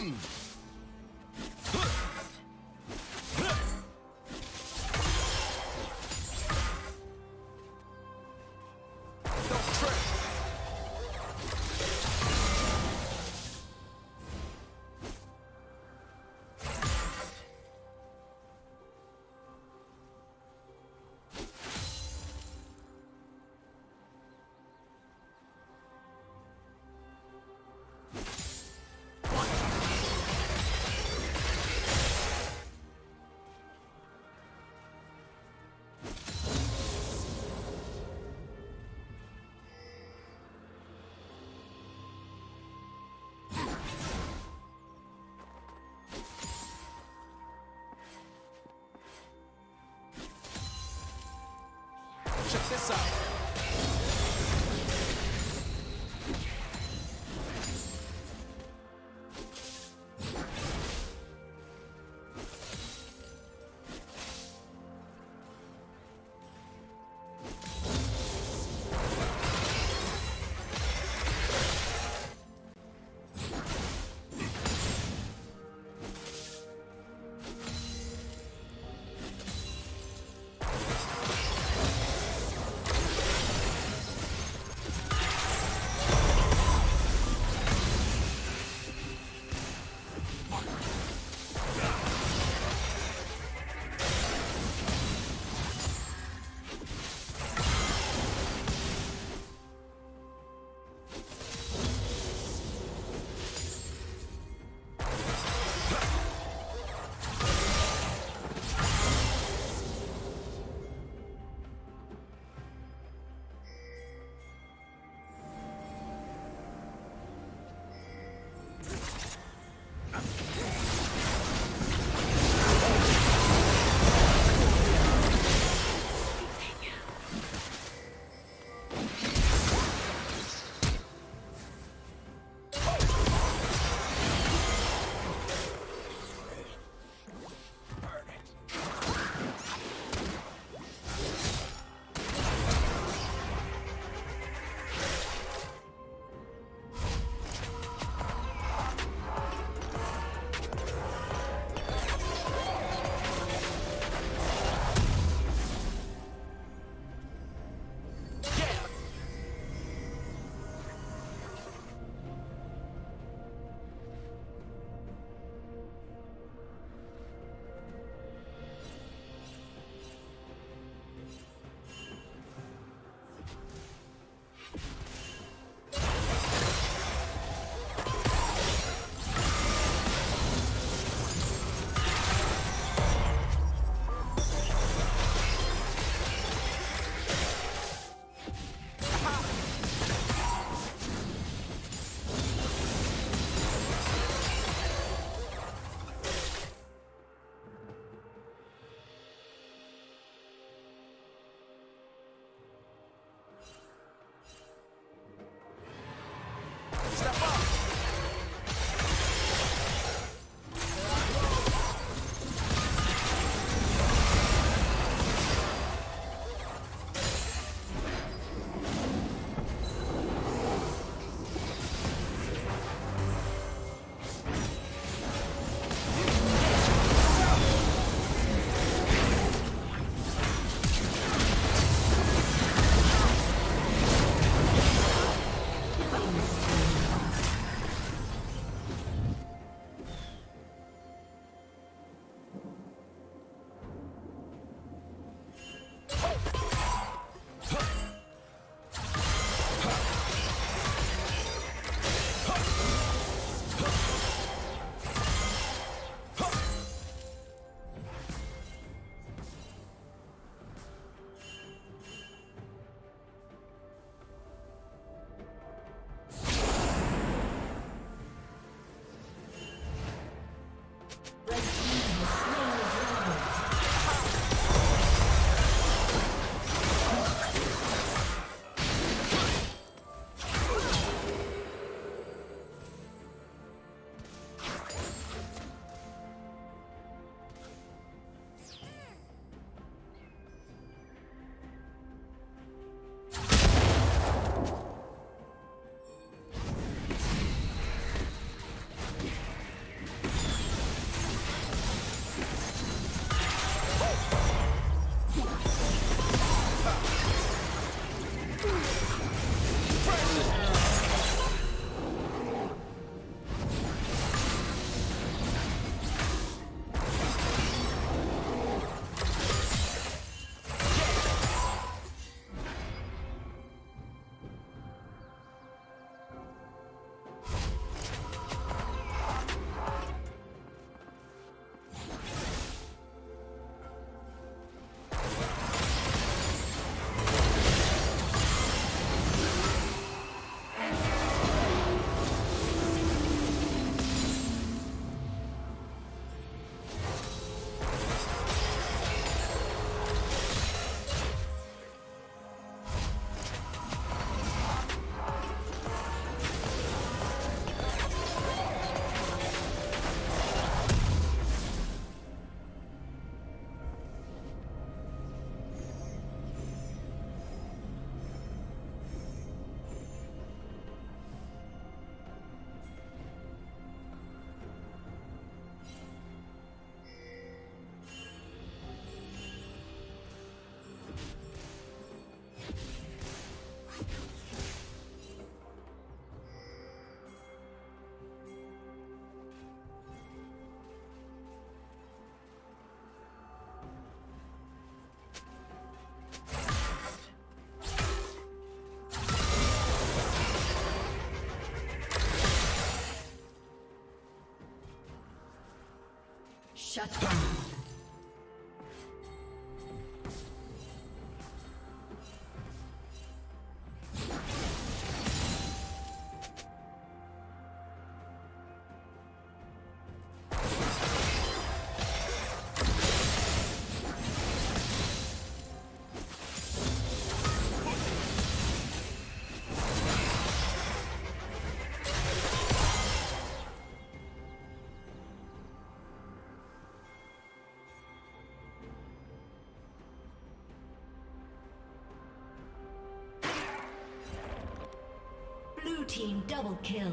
Don't Check this. Shut down. Team double kill.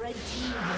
Red team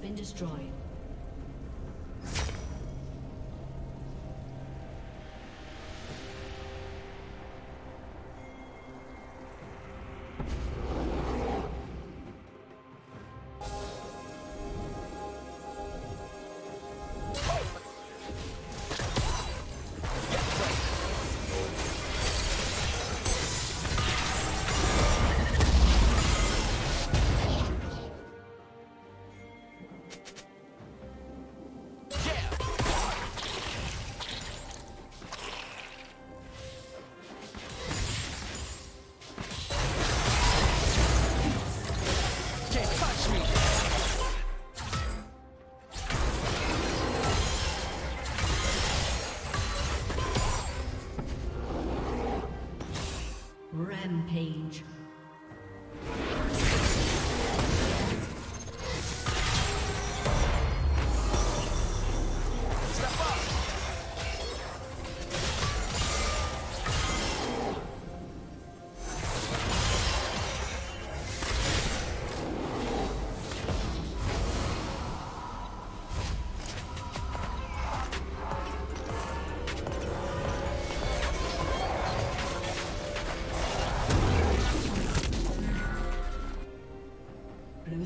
Been destroyed.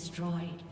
Destroyed.